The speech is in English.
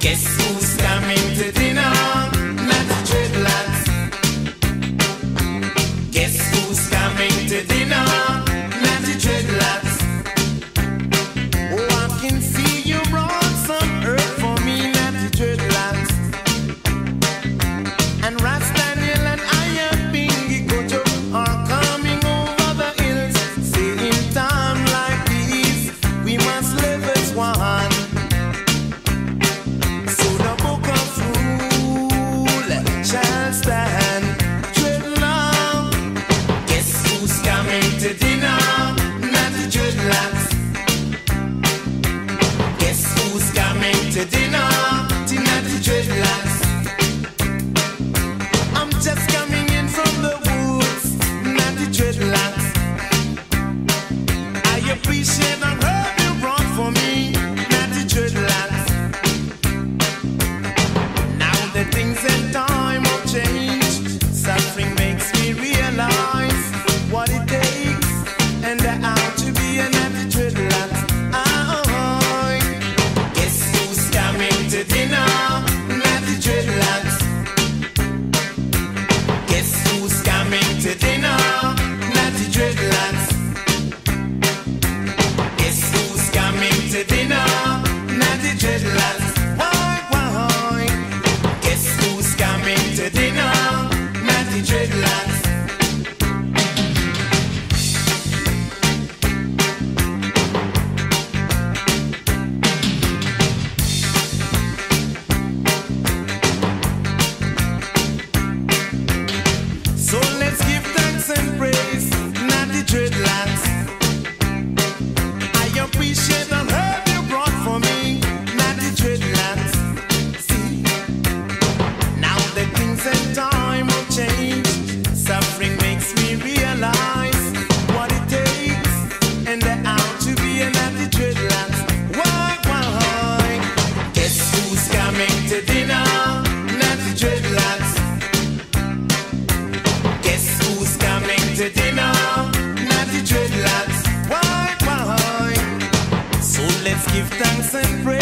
que es justamente Dina straight to dinner, not to Jude Guess who's coming to dinner? dinner and the dreadlocks. Guess who's coming to dinner? Not dreadlocks. Guess who's coming to dinner? Not dreadlocks. Why, why? Guess who's coming to dinner? Not dreadlocks. dreadlocks. Why, why? So let's give thanks and praise.